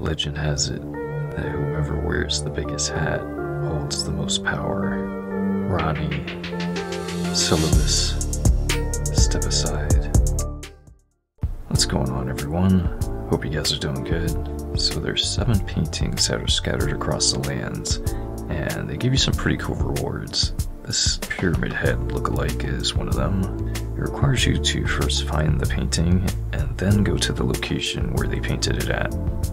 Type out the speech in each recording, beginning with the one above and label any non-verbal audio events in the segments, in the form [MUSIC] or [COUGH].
Legend has it that whoever wears the biggest hat holds the most power. Ranni, Seluvis, step aside. What's going on, everyone? Hope you guys are doing good. So, there's seven paintings that are scattered across the lands, and they give you some pretty cool rewards. This pyramid head look-alike is one of them. It requires you to first find the painting and then go to the location where they painted it at.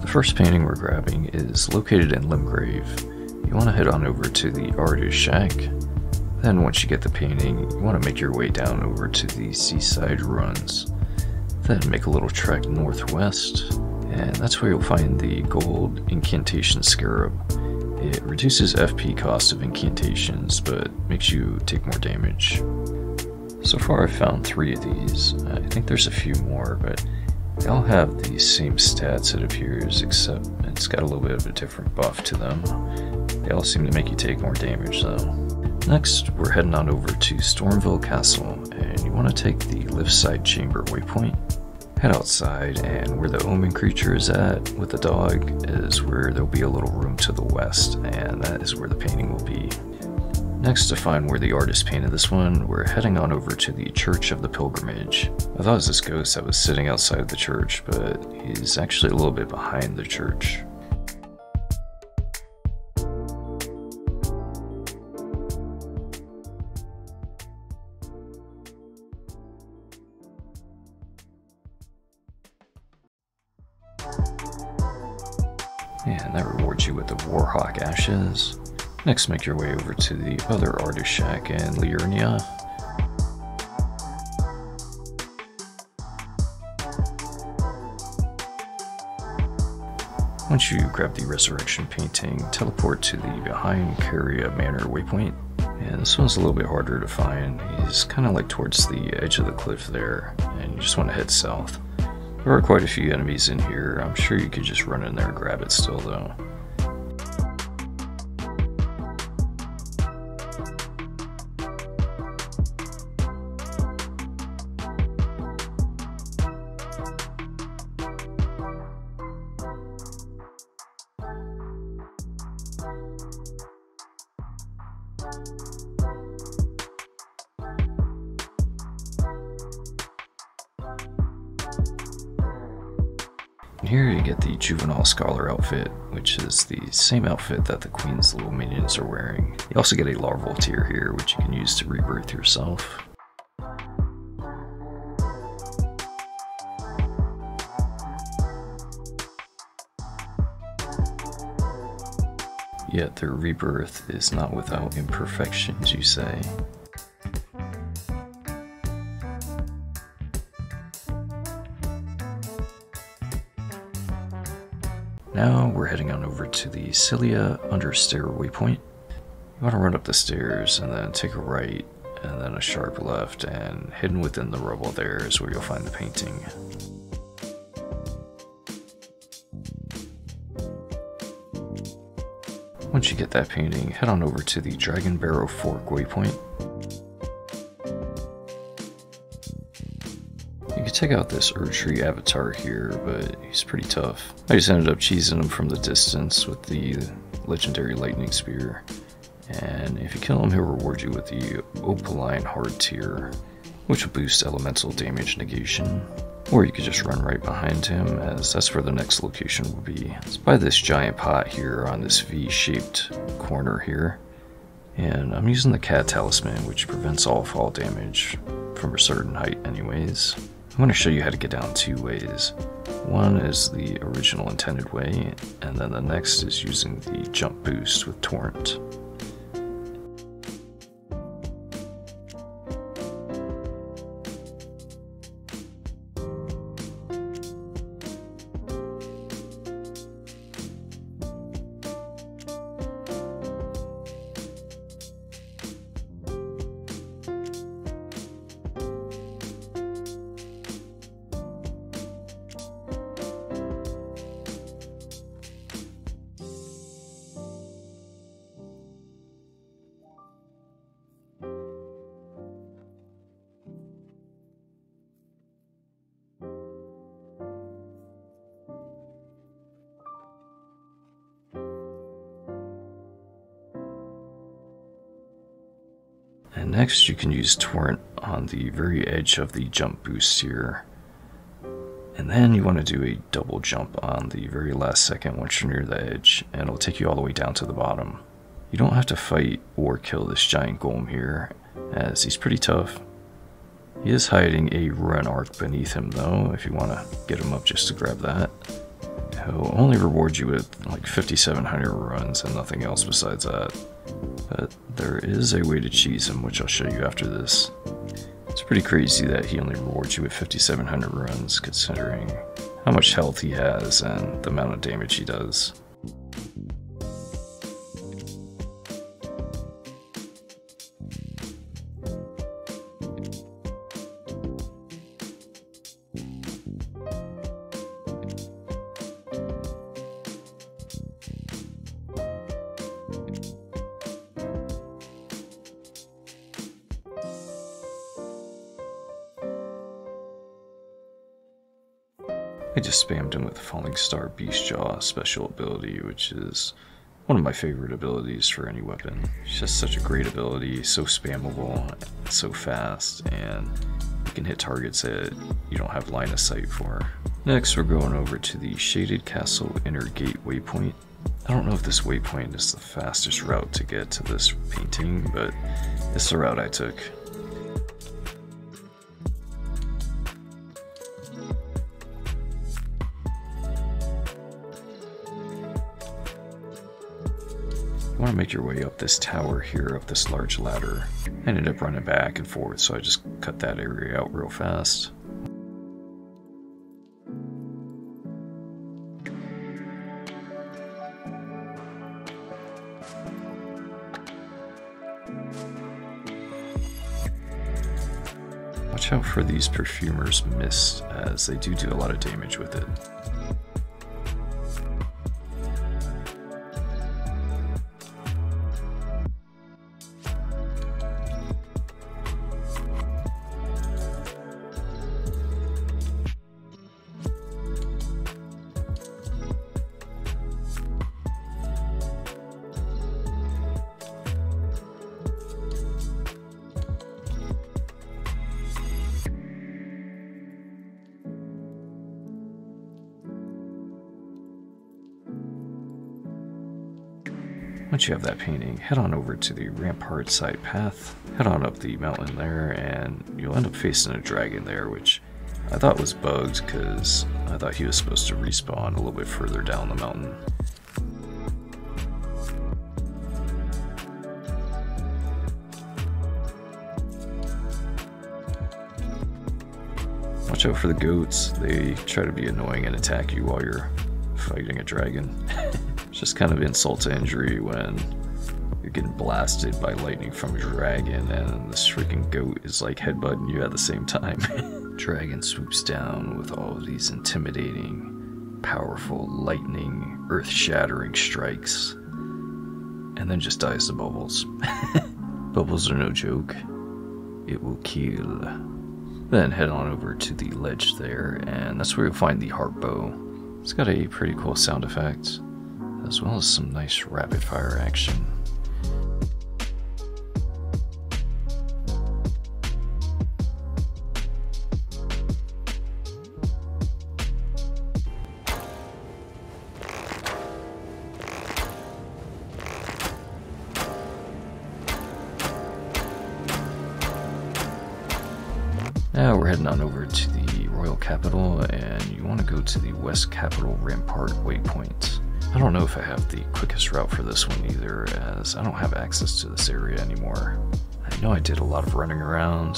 The first painting we're grabbing is located in Limgrave. You want to head on over to the artist shack. Then once you get the painting, you want to make your way down over to the seaside ruins. Then make a little trek northwest, and that's where you'll find the gold incantation scarab. It reduces FP cost of incantations, but makes you take more damage. So far I've found three of these. I think there's a few more, but they all have the same stats it appears, except it's got a little bit of a different buff to them. They all seem to make you take more damage though. Next, we're heading on over to Stormveil Castle, and you want to take the Liftside Chamber waypoint. Head outside, and where the omen creature is at with the dog is where there'll be a little room to the west, and that is where the painting will be. Next, to find where the artist painted this one, we're heading on over to the Church of the Pilgrimage. I thought it was this ghost that was sitting outside the church, but he's actually a little bit behind the church. And that rewards you with the Warhawk Ashes. Next, make your way over to the other artist shack in Liurnia. Once you grab the resurrection painting, teleport to the behind Caria Manor waypoint. And this one's a little bit harder to find. He's kind of like towards the edge of the cliff there, and you just want to head south. There are quite a few enemies in here. I'm sure you could just run in there and grab it still though. Here you get the Juvenile Scholar outfit, which is the same outfit that the Queen's little minions are wearing. You also get a larval tear here, which you can use to rebirth yourself. Yet their rebirth is not without imperfections, you say. Now we're heading on over to the Sellia Understair waypoint. You want to run up the stairs and then take a right and then a sharp left and hidden within the rubble there is where you'll find the painting. Once you get that painting, head on over to the Dragon Barrow Fork waypoint. Check out this Erdtree avatar here, but he's pretty tough. I just ended up cheesing him from the distance with the legendary lightning spear. And if you kill him, he'll reward you with the Opaline Hardtear, which will boost elemental damage negation. Or you could just run right behind him, as that's where the next location will be. It's by this giant pot here on this V-shaped corner here. And I'm using the cat talisman, which prevents all fall damage from a certain height anyways. I'm going to show you how to get down two ways. One is the original intended way, and then the next is using the jump boost with Torrent. Next you can use Torrent on the very edge of the jump boost here. And then you want to do a double jump on the very last second once you're near the edge, and it'll take you all the way down to the bottom. You don't have to fight or kill this giant golem here, as he's pretty tough. He is hiding a Rune Arc beneath him though, if you want to get him up just to grab that. He'll only reward you with like 5,700 runes and nothing else besides that. But there is a way to cheese him, which I'll show you after this. It's pretty crazy that he only rewards you with 5,700 runes, considering how much health he has and the amount of damage he does. I just spammed him with Falling Star Beast Jaw special ability, which is one of my favorite abilities for any weapon. It's just such a great ability, so spammable, so fast, and you can hit targets that you don't have line of sight for. Next, we're going over to the Shaded Castle Inner Gate waypoint. I don't know if this waypoint is the fastest route to get to this painting, but it's the route I took. Want to make your way up this tower here, up this large ladder. I ended up running back and forth, so I just cut that area out real fast. Watch out for these Perfumer's Mist, as they do do a lot of damage with it. Once you have that painting, head on over to the Rampart side path, head on up the mountain there, and you'll end up facing a dragon there, which I thought was bugged because I thought he was supposed to respawn a little bit further down the mountain. Watch out for the goats, they try to be annoying and attack you while you're fighting a dragon. [LAUGHS] just kind of insult to injury when you're getting blasted by lightning from a dragon and this freaking goat is like headbutting you at the same time. [LAUGHS] dragon swoops down with all of these intimidating, powerful, lightning, earth shattering strikes, and then just dies to bubbles. [LAUGHS] bubbles are no joke, it will kill. Then head on over to the ledge there, and that's where you'll find the harp bow. It's got a pretty cool sound effect as well as some nice rapid fire action. Now we're heading on over to the Royal Capital, and you want to go to the West Capital Rampart waypoint. I don't know if I have the quickest route for this one either, as I don't have access to this area anymore. I know I did a lot of running around.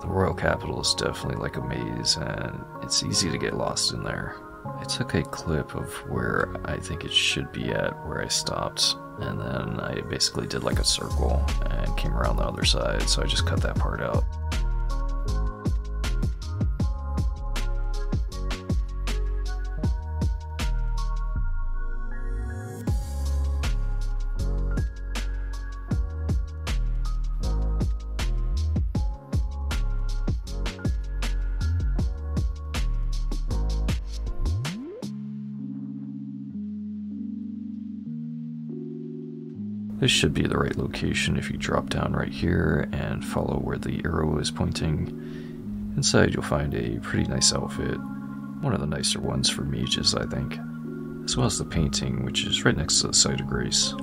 The Royal Capital is definitely like a maze, and it's easy to get lost in there. I took a clip of where I think it should be at, where I stopped, and then I basically did like a circle and came around the other side, so I just cut that part out. This should be the right location if you drop down right here and follow where the arrow is pointing. Inside you'll find a pretty nice outfit, one of the nicer ones for mages I think, as well as the painting which is right next to the site of grace.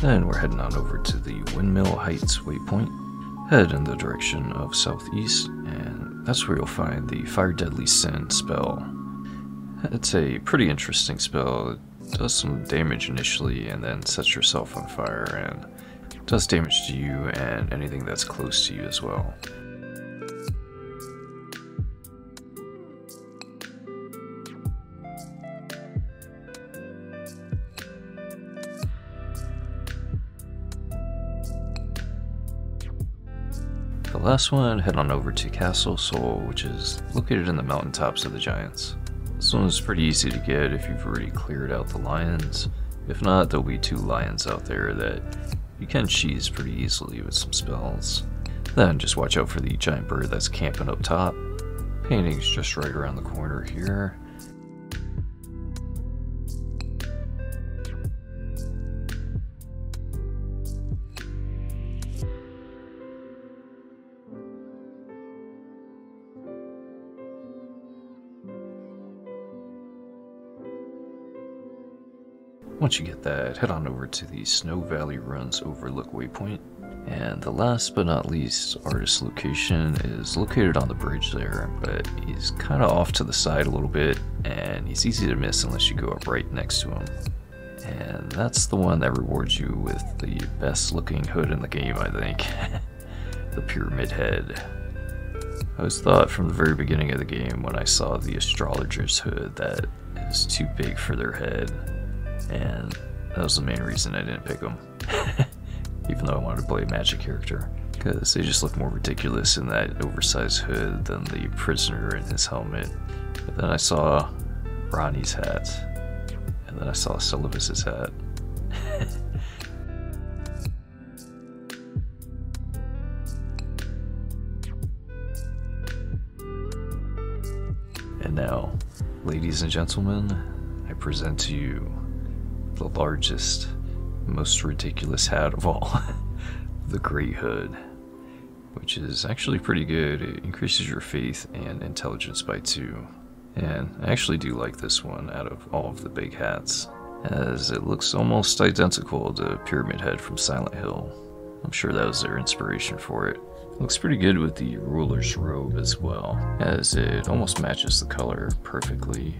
Then we're heading on over to the Windmill Heights waypoint. Head in the direction of southeast, and that's where you'll find the Fire Deadly Sin spell. It's a pretty interesting spell. It does some damage initially and then sets yourself on fire and does damage to you and anything that's close to you as well. Last one, head on over to Castle Sol, which is located in the mountaintops of the Giants. This one is pretty easy to get if you've already cleared out the lions. If not, there'll be two lions out there that you can cheese pretty easily with some spells. Then just watch out for the giant bird that's camping up top. Painting's just right around the corner here. Once you get that, head on over to the Snow Valley Ruins Overlook waypoint. And the last but not least artist location is located on the bridge there, but he's kind of off to the side a little bit, and he's easy to miss unless you go up right next to him. And that's the one that rewards you with the best looking hood in the game, I think. [LAUGHS] the Pyramid Head. I was thought from the very beginning of the game when I saw the astrologer's hood that is too big for their head and that was the main reason I didn't pick them. [LAUGHS] Even though I wanted to play a magic character. Because they just look more ridiculous in that oversized hood than the prisoner in his helmet. But then I saw Ranni's hat. And then I saw Seluvis's hat. [LAUGHS] and now, ladies and gentlemen, I present to you the largest, most ridiculous hat of all, [LAUGHS] the Great Hood, which is actually pretty good. It increases your faith and intelligence by two. And I actually do like this one out of all of the big hats, as it looks almost identical to Pyramid Head from Silent Hill. I'm sure that was their inspiration for it. it. Looks pretty good with the ruler's robe as well, as it almost matches the color perfectly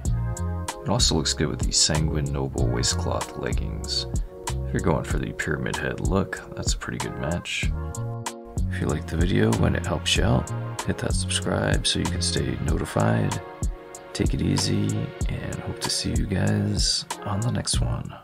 it also looks good with the Sanguine Noble waistcloth leggings. If you're going for the pyramid head look, that's a pretty good match. If you like the video and it helps you out, hit that subscribe so you can stay notified. Take it easy and hope to see you guys on the next one.